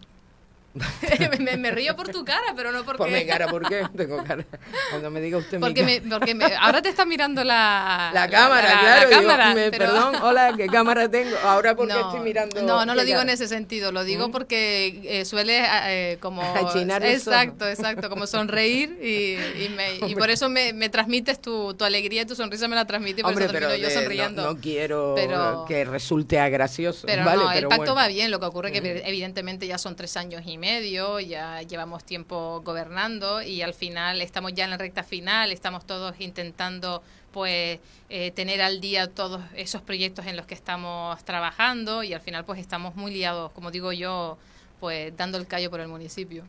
[LAUGHS] me, río por tu cara, pero no porque... Por mi cara, ¿por qué? Tengo cara. Cuando me diga usted porque mi cara. porque me, ahora te está mirando la... La cámara, claro. cámara, Perdón, [LAUGHS] hola, ¿qué cámara tengo? Ahora porque no, estoy mirando... No, no lo digo en ese sentido, lo digo ¿Mm? porque eh, suele eh, como... [LAUGHS] exacto, exacto, como sonreír y, me, y por eso me, me transmites tu, tu, alegría y tu sonrisa me la transmite por eso termino yo sonriendo. No, quiero que resulte gracioso. Pero no, el pacto va bien, lo que ocurre que evidentemente ya son tres años y medio, ya llevamos tiempo gobernando y al final estamos ya en la recta final, estamos todos intentando pues eh, tener al día todos esos proyectos en los que estamos trabajando y al final pues estamos muy liados, como digo yo, pues dando el callo por el municipio.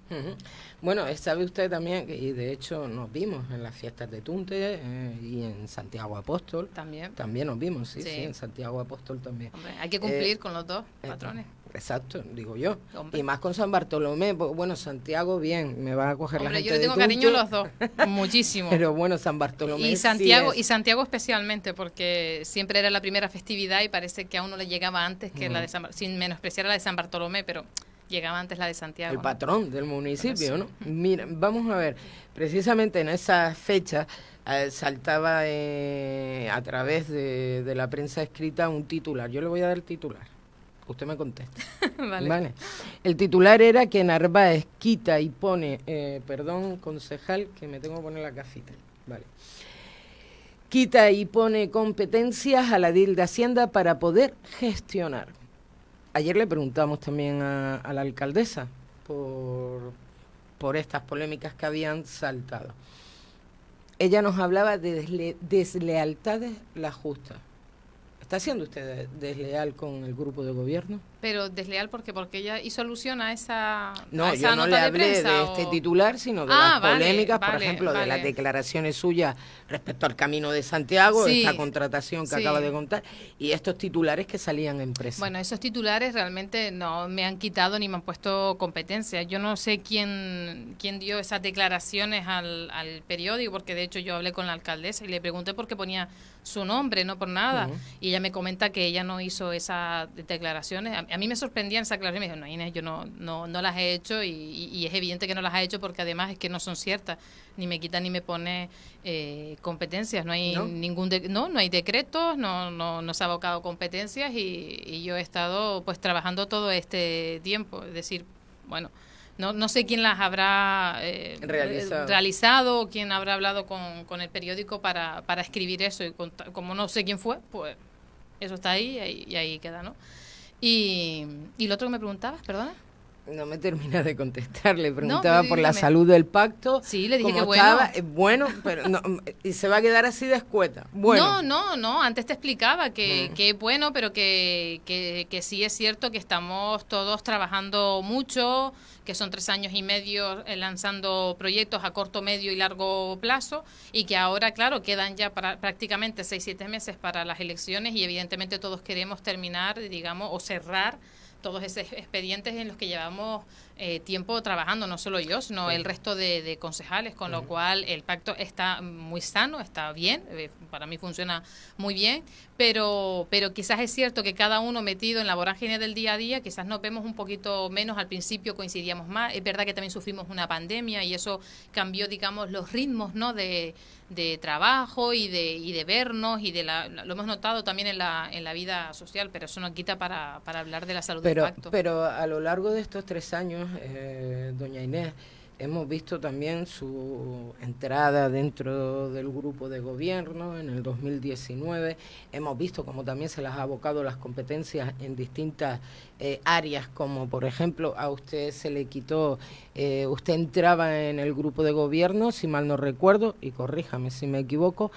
Bueno, sabe usted también, que, y de hecho nos vimos en las fiestas de Tunte eh, y en Santiago Apóstol. También. También nos vimos, sí, sí, en Santiago Apóstol también. hay que cumplir eh, con los dos patrones. Exacto, digo yo. Y más con San Bartolomé, bueno, Santiago bien, me va a coger la gente yo le tengo cariño a los dos, [LAUGHS] muchísimo. Pero bueno, San Bartolomé y Santiago y Santiago especialmente porque siempre era la primera festividad y parece que a uno le llegaba antes que la de San sin menospreciar la de San Bartolomé, pero Llegaba antes la de Santiago. El patrón del municipio, ¿no? Mira, vamos a ver, precisamente en esa fecha eh, saltaba eh, a través de, de, la prensa escrita un titular. Yo le voy a dar el titular. Usted me contesta. [LAUGHS] vale. El titular era que Narváez quita y pone, eh, perdón, concejal, que me tengo que poner la cafita. Vale. Quita y pone competencias a la DIL de Hacienda para poder gestionar. Ayer le preguntamos también a, la alcaldesa por, por estas polémicas que habían saltado. Ella nos hablaba de deslealtades la justa. ¿Está siendo usted desleal con el grupo de gobierno? Pero desleal porque porque ella hizo alusión a esa No, yo no le hablé de, este titular, sino de ah, las polémicas, por ejemplo, de las declaraciones suyas respecto al Camino de Santiago, esta contratación que acaba de contar, y estos titulares que salían en prensa. Bueno, esos titulares realmente no me han quitado ni me han puesto competencia. Yo no sé quién, quién dio esas declaraciones al, al periódico, porque de hecho yo hablé con la alcaldesa y le pregunté por qué ponía su nombre, no por nada. Y ella me comenta que ella no hizo esas declaraciones a mí me sorprendían esa aclaración. Me dijo, no, Inés, yo no, no, no las he hecho y, es evidente que no las ha hecho porque además es que no son ciertas. Ni me quita ni me pone eh, competencias. No hay ningún no, no hay decretos, no, no, no se ha abocado competencias y, yo he estado pues trabajando todo este tiempo. Es decir, bueno, no, no sé quién las habrá eh, realizado. o quién habrá hablado con, con el periódico para, para escribir eso. Y como no sé quién fue, pues eso está ahí y ahí queda, ¿no? Y, y lo otro que me preguntabas, perdona. No me termina de contestar, le preguntaba por la salud del pacto. Sí, le dije que bueno. Eh, bueno, pero no, [LAUGHS] y se va a quedar así de escueta. Bueno. No, no, no, antes te explicaba que, mm. que es bueno, pero que, que, que sí es cierto que estamos todos trabajando mucho, que son tres años y medio eh, lanzando proyectos a corto, medio y largo plazo y que ahora, claro, quedan ya para, prácticamente seis, siete meses para las elecciones y evidentemente todos queremos terminar, digamos, o cerrar todos esos expedientes en los que llevamos eh, tiempo trabajando, no solo yo, sino el resto de, concejales, con lo cual el pacto está muy sano, está bien, eh, para mí funciona muy bien, pero, pero quizás es cierto que cada uno metido en la vorágine del día a día, quizás nos vemos un poquito menos, al principio coincidíamos más, es verdad que también sufrimos una pandemia y eso cambió, digamos, los ritmos ¿no? de, de trabajo y de, y de vernos y de la, lo hemos notado también en la, en la vida social, pero eso no quita para, para hablar de la salud pero, del pacto. Pero a lo largo de estos tres años, eh, doña Inés, hemos visto también su entrada dentro del grupo de gobierno en el 2019. Hemos visto como también se las ha abocado las competencias en distintas eh, áreas, como por ejemplo a usted se le quitó, eh, usted entraba en el grupo de gobierno, si mal no recuerdo, y corríjame si me equivoco,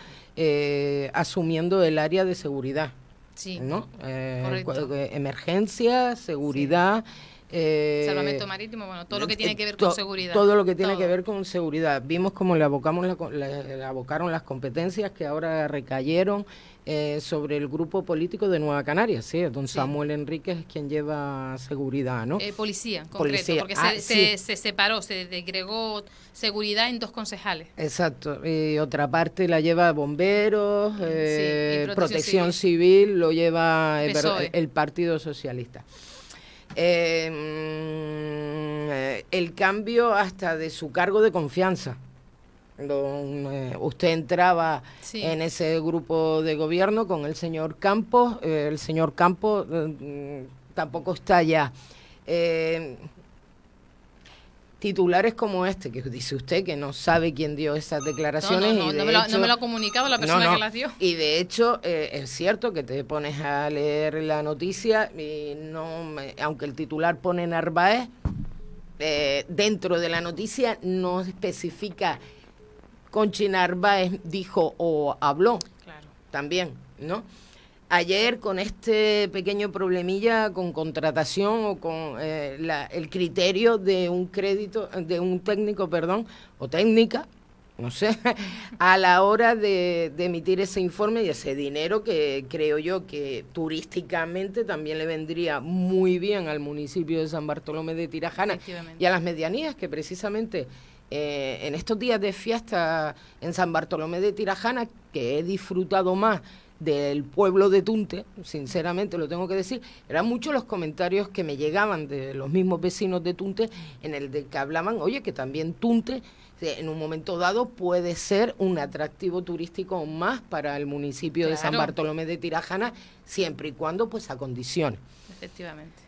asumiendo el área de seguridad. Sí, ¿no? emergencia, seguridad. Eh, Salvamento marítimo, bueno, todo lo que tiene que ver con seguridad. Todo lo que tiene que ver con seguridad. Vimos cómo le, abocamos le, abocaron las competencias que ahora recayeron eh, sobre el grupo político de Nueva Canarias, sí, don Samuel Enríquez es quien lleva seguridad, ¿no? Eh, policía, concreto, porque ah, se, se, separó, se degregó seguridad en dos concejales. Exacto, y otra parte la lleva bomberos, eh, protección, civil. lo lleva el Partido Socialista. Em, eh, el cambio hasta de su cargo de confianza. Eh, usted entraba en ese grupo de gobierno con el señor Campos, eh, el señor Campos tampoco está ya titulares como este, que dice usted que no sabe quién dio esas declaraciones. No, no, me, lo, ha comunicado la persona que las dio. Y de hecho, eh, es cierto que te pones a leer la noticia y no, aunque el titular pone Narváez, eh, dentro de la noticia no especifica Conchi Narváez dijo o habló. Claro. También, ¿no? Ayer con este pequeño problemilla con contratación o con eh, el criterio de un crédito, de un técnico, perdón, o técnica, no sé, [LAUGHS] a la hora de, emitir ese informe y ese dinero que creo yo que turísticamente también le vendría muy bien al municipio de San Bartolomé de Tirajana y a las medianías que precisamente eh, en estos días de fiesta en San Bartolomé de Tirajana, que he disfrutado más del pueblo de Tunte, sinceramente lo tengo que decir, eran muchos los comentarios que me llegaban de los mismos vecinos de Tunte en el de que hablaban, oye, que también Tunte en un momento dado puede ser un atractivo turístico más para el municipio de San Bartolomé de Tirajana, siempre y cuando pues a condiciones. Efectivamente.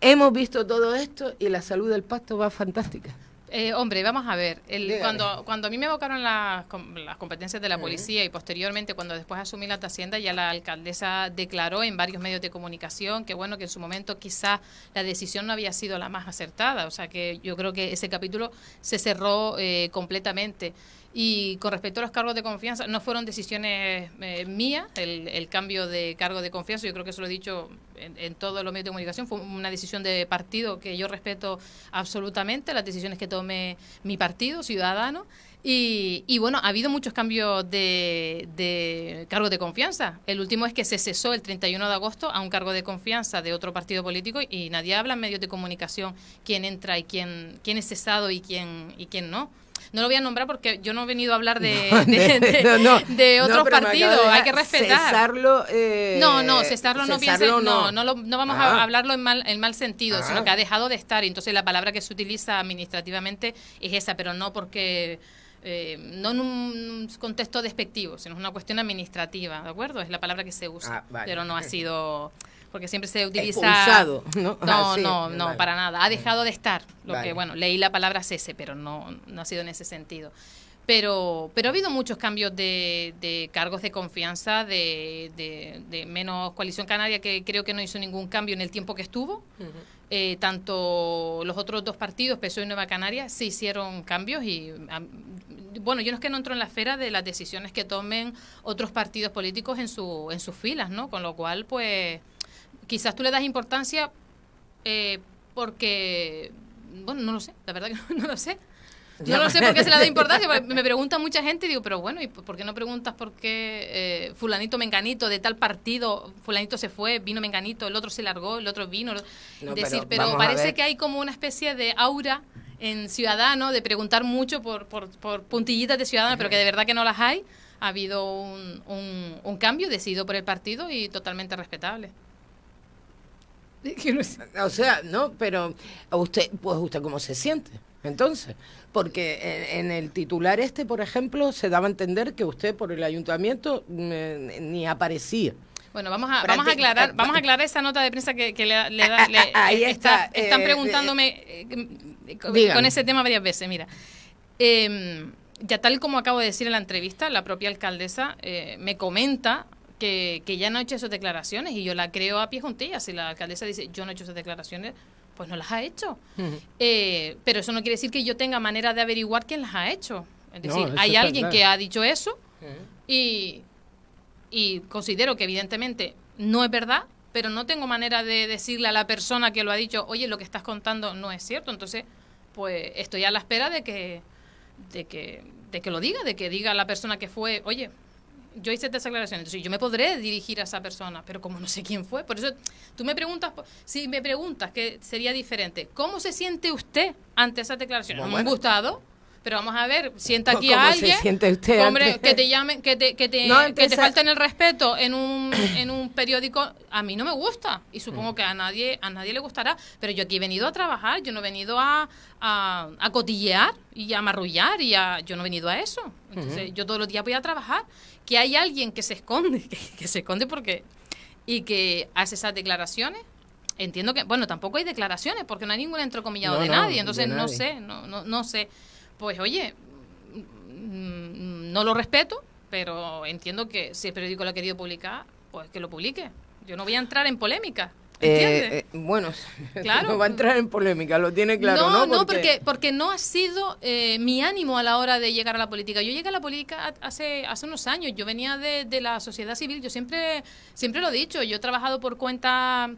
Hemos visto todo esto y la salud del pasto va fantástica. Eh, hombre, vamos a ver. cuando, cuando a mí me evocaron las, las competencias de la policía y posteriormente, cuando después asumí la hacienda, ya la alcaldesa declaró en varios medios de comunicación que, bueno, que en su momento quizá la decisión no había sido la más acertada. O sea que yo creo que ese capítulo se cerró eh, completamente. Y con respecto a los cargos de confianza, no fueron decisiones eh, mías el, cambio de cargo de confianza, yo creo que eso lo he dicho en, todos los medios de comunicación, fue una decisión de partido que yo respeto absolutamente, las decisiones que tome mi partido, Ciudadano. Y, y, bueno, ha habido muchos cambios de, de cargos de confianza. El último es que se cesó el 31 de agosto a un cargo de confianza de otro partido político y nadie habla en medios de comunicación quién entra y quién, quién es cesado y quién, y quién no. No lo voy a nombrar porque yo no he venido a hablar de, [LAUGHS] de, otros partidos. Hay que respetar. Cesarlo. Eh, no, no, cesarlo, no piense. No, vamos a ah. hablarlo en mal, en mal sentido, sino que ha ah. dejado de estar. Entonces la palabra que se utiliza administrativamente es esa, pero no porque. Eh, no en un contexto despectivo, sino es una cuestión administrativa, ¿de acuerdo? Es la palabra que se usa, ah, pero no ha [LAUGHS] sido porque siempre se utiliza... ¿no? [LAUGHS] No, no, no, para nada. Ha dejado de estar. Lo que, bueno, leí la palabra cese, pero no, no ha sido en ese sentido. Pero, pero ha habido muchos cambios de, de cargos de confianza, de, de, menos coalición canaria, que creo que no hizo ningún cambio en el tiempo que estuvo. Eh, tanto los otros dos partidos, PSOE y Nueva Canaria, sí hicieron cambios y bueno, yo no es que no entro en la esfera de las decisiones que tomen otros partidos políticos en, su, en sus filas, ¿no? Con lo cual, pues quizás tú le das importancia eh, porque, bueno, no lo sé, la verdad que [LAUGHS] no, lo sé. No lo sé por qué se le da importancia. Me pregunta mucha gente y digo, pero bueno, ¿y por qué no preguntas por qué eh, fulanito menganito de tal partido, fulanito se fue, vino menganito, el otro se largó, el otro vino? decir, pero, parece que hay como una especie de aura en Ciudadano de preguntar mucho por, por, por puntillitas de Ciudadano, pero que de verdad que no las hay. Ha habido un, un, un cambio decidido por el partido y totalmente respetable. O sea, no, pero usted, pues usted cómo se siente, entonces, porque en, el titular este, por ejemplo, se daba a entender que usted por el ayuntamiento mm, ni aparecía. Bueno, vamos a, vamos a aclarar, vamos a aclarar esa nota de prensa que, le, da, ahí está, están eh, preguntándome eh, con ese tema varias veces. Mira, em, ya tal como acabo de decir en la entrevista, la propia alcaldesa eh, me comenta que, ya no ha hecho esas declaraciones y yo la creo a pie juntillas. Si la alcaldesa dice yo no he hecho esas declaraciones, pues no las ha hecho. Eh, pero eso no quiere decir que yo tenga manera de averiguar quién las ha hecho. Es decir, hay alguien que ha dicho eso y, y considero que evidentemente no es verdad, pero no tengo manera de decirle a la persona que lo ha dicho, oye, lo que estás contando no es cierto. Entonces, pues estoy a la espera de que, de que, de que lo diga, de que diga a la persona que fue, oye, yo hice esta declaración, entonces yo me podré dirigir a esa persona, pero como no sé quién fue, por eso tú me preguntas, si me preguntas que sería diferente, ¿cómo se siente usted ante esa declaración? ¿No me han gustado? Pero vamos a ver, sienta aquí a alguien, hombre, que te llamen, que te, que te, que te falten el respeto en un, [COUGHS] en un periódico, a mí no me gusta y supongo mm. que a nadie a nadie le gustará, pero yo aquí he venido a trabajar, yo no he venido a, a, cotillear y a marrullar y a, yo no he venido a eso. Entonces, yo todos los días voy a trabajar. Que hay alguien que se esconde, [LAUGHS] que, se esconde porque y que hace esas declaraciones, entiendo que, bueno, tampoco hay declaraciones porque no hay ningún entrecomillado de nadie, entonces no sé, no, no, no sé pues oye, mm, no lo respeto, pero entiendo que si el periódico lo ha querido publicar, pues que lo publique. Yo no voy a entrar en polémica. Eh, eh, bueno, [LAUGHS] claro. no va a entrar en polémica, lo tiene claro. No, no, no porque, porque no ha sido eh, mi ánimo a la hora de llegar a la política. Yo llegué a la política hace, hace unos años, yo venía de, de la sociedad civil, yo siempre, siempre lo he dicho, yo he trabajado por cuenta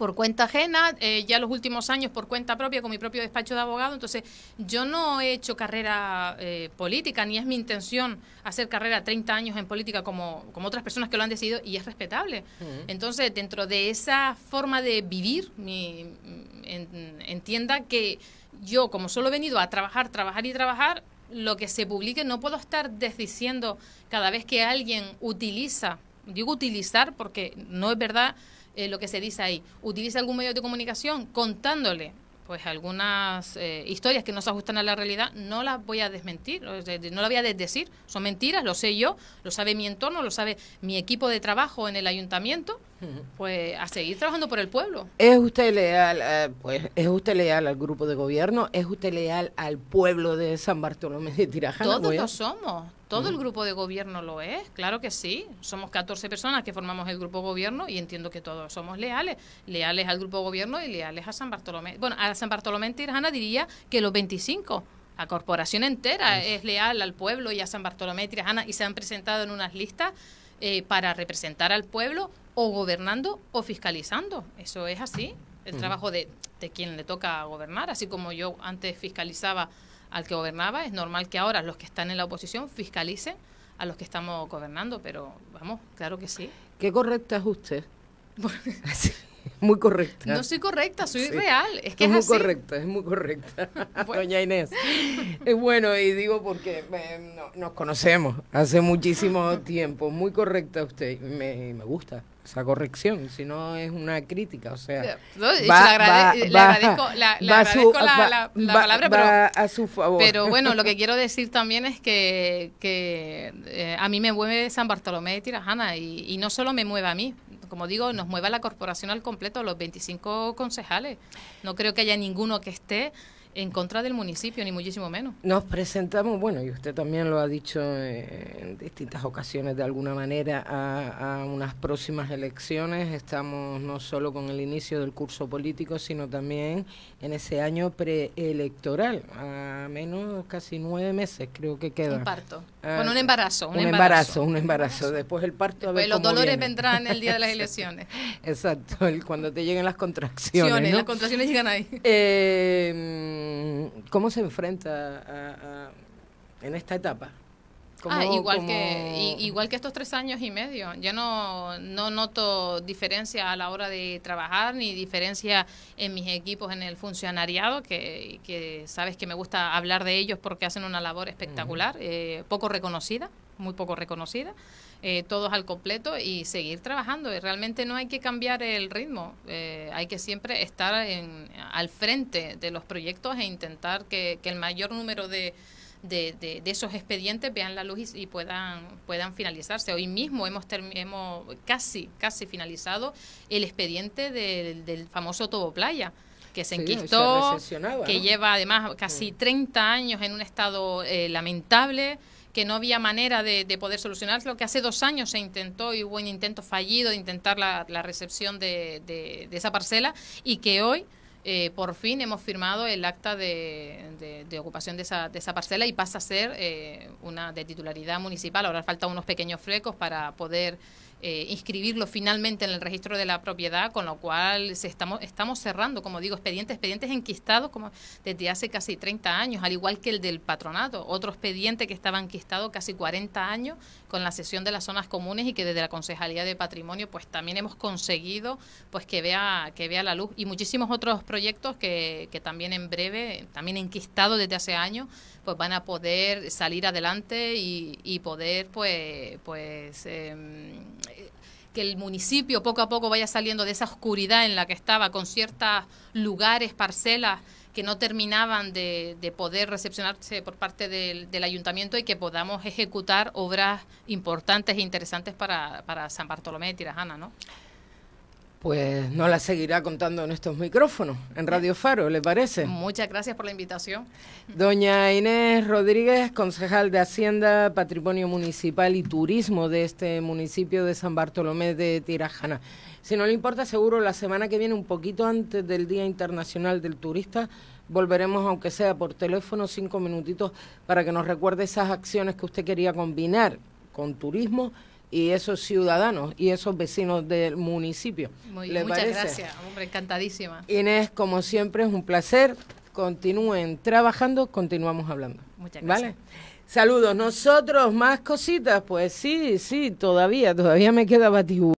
por cuenta ajena, eh, ya los últimos años por cuenta propia, con mi propio despacho de abogado. Entonces, yo no he hecho carrera eh, política, ni es mi intención hacer carrera 30 años en política como, como otras personas que lo han decidido, y es respetable. Entonces, dentro de esa forma de vivir, mi, entienda que yo, como solo he venido a trabajar, trabajar y trabajar, lo que se publique no puedo estar desdiciendo cada vez que alguien utiliza digo utilizar porque no es verdad eh, lo que se dice ahí, utiliza algún medio de comunicación contándole pues algunas eh, historias que no se ajustan a la realidad, no las voy a desmentir, no las voy a desdecir, son mentiras, lo sé yo, lo sabe mi entorno, lo sabe mi equipo de trabajo en el ayuntamiento, pues a seguir trabajando por el pueblo. ¿Es usted leal, eh, pues, es usted leal al grupo de gobierno? ¿Es usted leal al pueblo de San Bartolomé de Tirajana? Todos lo somos, todo el grupo de gobierno lo es, claro que sí. Somos 14 personas que formamos el grupo gobierno y entiendo que todos somos leales, leales al grupo gobierno y leales a San Bartolomé. Bueno, a San Bartolomé en Tirajana diría que los 25. La corporación entera es leal al pueblo y a San Bartolomé de Tirajana y se han presentado en unas listas eh, para representar al pueblo o gobernando o fiscalizando. Eso es así, el trabajo de, de quien le toca gobernar, así como yo antes fiscalizaba al que gobernaba, es normal que ahora los que están en la oposición fiscalicen a los que estamos gobernando, pero vamos, claro que sí. ¿Qué correcta es usted? [LAUGHS] [LAUGHS] muy correcta. No soy correcta, soy real. Es que es, muy correcta, es muy correcta. [LAUGHS] Doña Inés. Es bueno, y digo porque nos conocemos hace muchísimo [LAUGHS] tiempo. Muy correcta usted. Me, me gusta esa corrección, si no es una crítica, o sea, le, agradezco, la, palabra, pero, a su favor. Pero bueno, lo que quiero decir también es que, que eh, a mí me mueve San Bartolomé de Tirajana y, y no solo me mueve a mí, como digo, nos mueve la corporación al completo, los 25 concejales. No creo que haya ninguno que esté en contra del municipio, ni muchísimo menos. Nos presentamos, bueno, y usted también lo ha dicho en distintas ocasiones de alguna manera, a, unas próximas elecciones. Estamos no solo con el inicio del curso político, sino también en ese año preelectoral, a menos casi nueve meses creo que queda. Un parto. con un embarazo. Un, embarazo, un embarazo. Después el parto. los dolores vendrán el día de las [LAUGHS] elecciones. Exacto, cuando te lleguen las contracciones. Las contracciones llegan ahí. Eh, ¿Cómo se enfrenta en esta etapa? Ah, igual, que, igual que estos tres años y medio. Yo no, no noto diferencia a la hora de trabajar, ni diferencia en mis equipos en el funcionariado, que, que sabes que me gusta hablar de ellos porque hacen una labor espectacular, eh, poco reconocida, muy poco reconocida. Eh, todos al completo y seguir trabajando. Y realmente no hay que cambiar el ritmo, eh, hay que siempre estar en, al frente de los proyectos e intentar que, el mayor número de, de, esos expedientes vean la luz y, puedan puedan finalizarse. Hoy mismo hemos, hemos casi casi finalizado el expediente del, famoso Tobo Playa que se enquistó, que lleva además casi 30 mm. años en un estado eh, lamentable que no había manera de, poder solucionarlo, que hace dos años se intentó y hubo un intento fallido de intentar la, recepción de, esa parcela y que hoy eh, por fin hemos firmado el acta de, ocupación de esa, de esa, parcela y pasa a ser eh, una de titularidad municipal. Ahora falta unos pequeños flecos para poder eh, inscribirlo finalmente en el registro de la propiedad, con lo cual se estamos, estamos cerrando, como digo, expedientes, expedientes enquistados como desde hace casi 30 años, al igual que el del patronato, otro expediente que estaba enquistado casi 40 años con la sesión de las zonas comunes y que desde la Concejalía de Patrimonio pues también hemos conseguido pues que vea, que vea la luz. Y muchísimos otros proyectos que, que también en breve, también enquistados desde hace años, pues van a poder salir adelante y, y poder pues pues em, que el municipio poco a poco vaya saliendo de esa oscuridad en la que estaba con ciertos lugares, parcelas que no terminaban de, de poder recepcionarse por parte del, del, ayuntamiento y que podamos ejecutar obras importantes e interesantes para, para San Bartolomé de Tirajana, ¿no? Pues no la seguirá contando en estos micrófonos, en Radio Faro, ¿le parece? Muchas gracias por la invitación. Doña Inés Rodríguez, concejal de Hacienda, Patrimonio Municipal y Turismo de este municipio de San Bartolomé de Tirajana. Si no le importa, seguro la semana que viene, un poquito antes del Día Internacional del Turista, volveremos, aunque sea por teléfono, cinco minutitos para que nos recuerde esas acciones que usted quería combinar con turismo y esos ciudadanos y esos vecinos del municipio. Muy, muchas gracias, hombre, encantadísima. Inés, como siempre, es un placer. Continúen trabajando, continuamos hablando. Muchas gracias. ¿Vale? Saludos. Nosotros, más cositas, pues sí, sí, todavía, todavía me queda batibú.